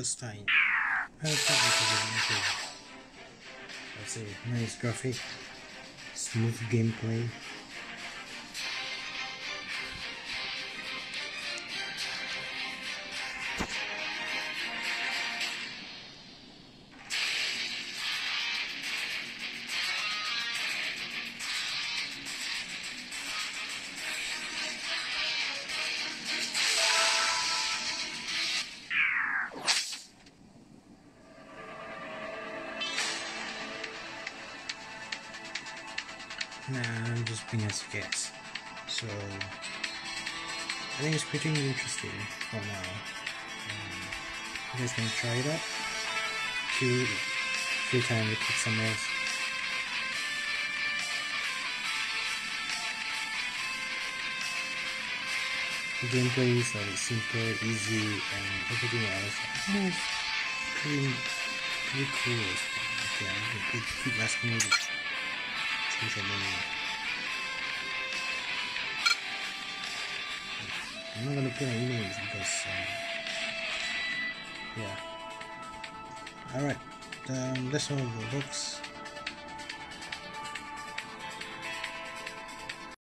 Pockettstein. That's a nice graphic, smooth gameplay. Just guess. So, I think it's pretty interesting for now. Um, you guys can try it out. Few, few time kick some ass. The gameplay is like simple, easy, and everything else. I it's pretty, pretty cool. Gonna keep, asking you this. Change I'm not gonna put any names because, uh, yeah. Alright, um, the books.